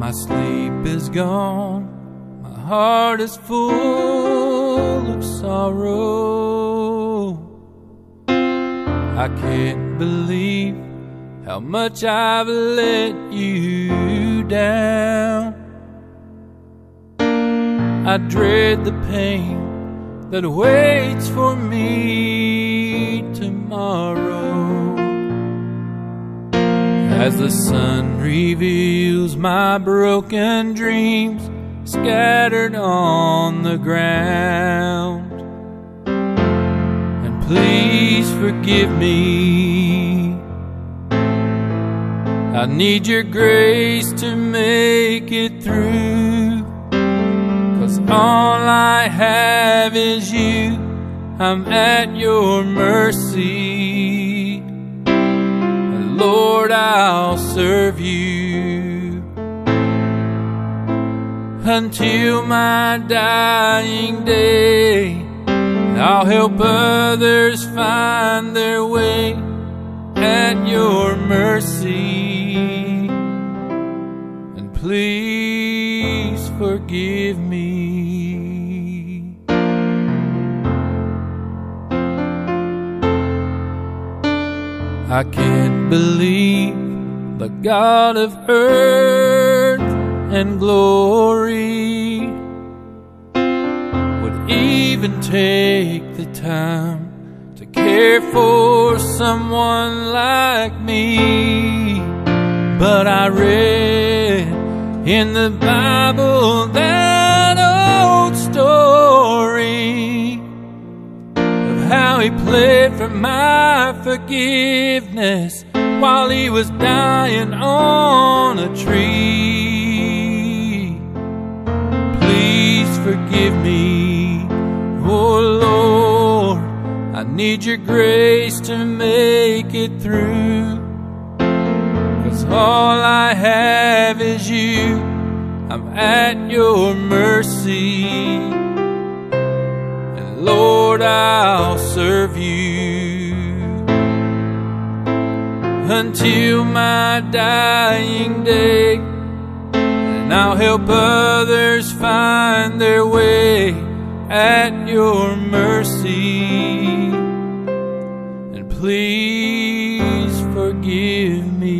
My sleep is gone, my heart is full of sorrow. I can't believe how much I've let you down. I dread the pain that waits for me tomorrow. As the sun reveals my broken dreams scattered on the ground. And please forgive me. I need your grace to make it through. Cause all I have is you. I'm at your mercy. Lord, I'll serve you until my dying day. I'll help others find their way at your mercy. And please forgive me. I can't believe the God of earth and glory would even take the time to care for someone like me. But I read in the Bible that he played for my forgiveness while he was dying on a tree. Please forgive me, oh Lord. I need your grace to make it through. Cause all I have is you. I'm at your mercy. Lord, I'll serve you until my dying day. And I'll help others find their way at your mercy. And please forgive me.